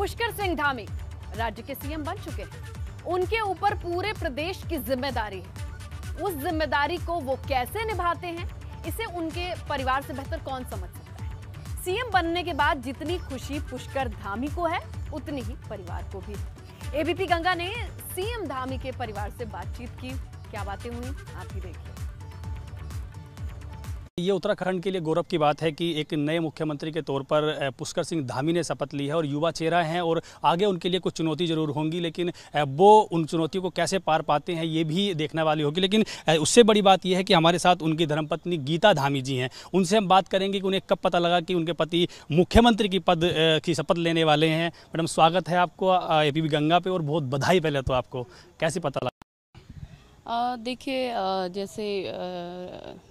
पुष्कर सिंह धामी राज्य के सीएम बन चुके हैं। उनके ऊपर पूरे प्रदेश की ज़िम्मेदारी है। उस ज़िम्मेदारी को वो कैसे निभाते हैं, इसे उनके परिवार से बेहतर कौन समझ सकता है? सीएम बनने के बाद जितनी खुशी पुष्कर धामी को है, उतनी ही परिवार को भी एबीपी गंगा ने सीएम धामी के परिवार से बातचीत की। क्या बातें हुई? आप ही देखिए। ये उत्तराखंड के लिए गौरव की बात है कि एक नए मुख्यमंत्री के तौर पर पुष्कर सिंह धामी ने शपथ ली है और युवा चेहरा हैं और आगे उनके लिए कुछ चुनौती ज़रूर होंगी, लेकिन वो उन चुनौतियों को कैसे पार पाते हैं ये भी देखने वाली होगी। लेकिन उससे बड़ी बात यह है कि हमारे साथ उनकी धर्मपत्नी गीता धामी जी हैं। उनसे हम बात करेंगे कि उन्हें कब पता लगा कि उनके पति मुख्यमंत्री की पद की शपथ लेने वाले हैं। मैडम, स्वागत है आपको ए गंगा पे और बहुत बधाई पहले तो आपको। कैसे पता लगा? देखिए जैसे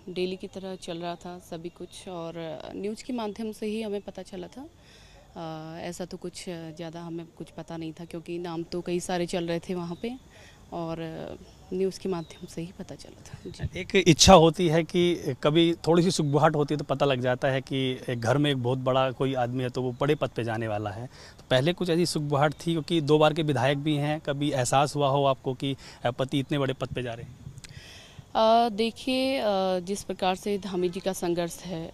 डेली की तरह चल रहा था सभी कुछ और न्यूज़ के माध्यम से ही हमें पता चला था। आ, ऐसा तो कुछ ज़्यादा हमें कुछ पता नहीं था क्योंकि नाम तो कई सारे चल रहे थे वहाँ पे। और न्यूज़ के माध्यम से ही पता चला था। एक इच्छा होती है कि कभी थोड़ी सी सुखबुहाट होती है तो पता लग जाता है कि एक घर में एक बहुत बड़ा कोई आदमी है तो वो बड़े पद पे जाने वाला है। तो पहले कुछ ऐसी सुखबुहाट थी क्योंकि दो बार के विधायक भी हैं कभी एहसास हुआ हो आपको कि पति इतने बड़े पद पर जा रहे हैं? देखिए जिस प्रकार से धामी जी का संघर्ष है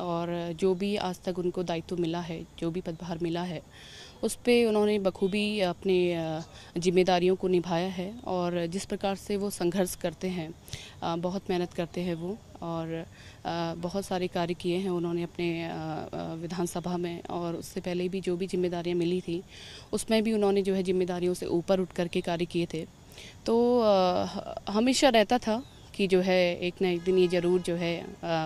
और जो भी आज तक उनको दायित्व मिला है, जो भी पदभार मिला है, उस पर उन्होंने बखूबी अपने जिम्मेदारियों को निभाया है और जिस प्रकार से वो संघर्ष करते हैं बहुत मेहनत करते हैं वो और बहुत सारे कार्य किए हैं उन्होंने अपने विधानसभा में और उससे पहले भी जो भी जिम्मेदारियाँ मिली थी, उसमें भी उन्होंने जो है जिम्मेदारियों से ऊपर उठ करके कार्य किए थे। तो हमेशा रहता था कि जो है एक ना एक दिन ये ज़रूर जो है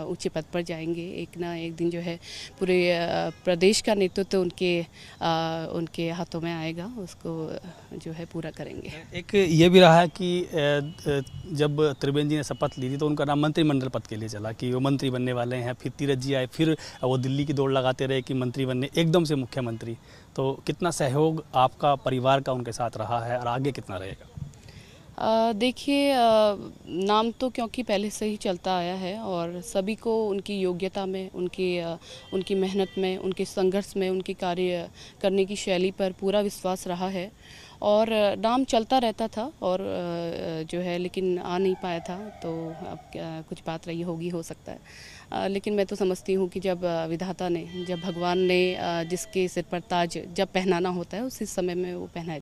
ऊँचे पद पर जाएँगे। एक ना एक दिन जो है पूरे प्रदेश का नेतृत्व तो उनके उनके हाथों में आएगा, उसको जो है पूरा करेंगे। एक ये भी रहा है कि जब त्रिवेंद्र जी ने शपथ ली थी तो उनका नाम मंत्रिमंडल पद के लिए चला कि वो मंत्री बनने वाले हैं। फिर तीरथ जी आए, फिर वो दिल्ली की दौड़ लगाते रहे कि मंत्री बनने, एकदम से मुख्यमंत्री। तो कितना सहयोग आपका परिवार का उनके साथ रहा है और आगे कितना रहेगा? देखिए नाम तो क्योंकि पहले से ही चलता आया है और सभी को उनकी योग्यता में, उनकी उनकी मेहनत में, उनके संघर्ष में, उनकी कार्य करने की शैली पर पूरा विश्वास रहा है। और नाम चलता रहता था और जो है, लेकिन आ नहीं पाया था तो अब कुछ बात रही होगी, हो सकता है। लेकिन मैं तो समझती हूँ कि जब विधाता ने, जब भगवान ने जिसके सिर पर ताज जब पहनाना होता है, उसी समय में वो पहनाया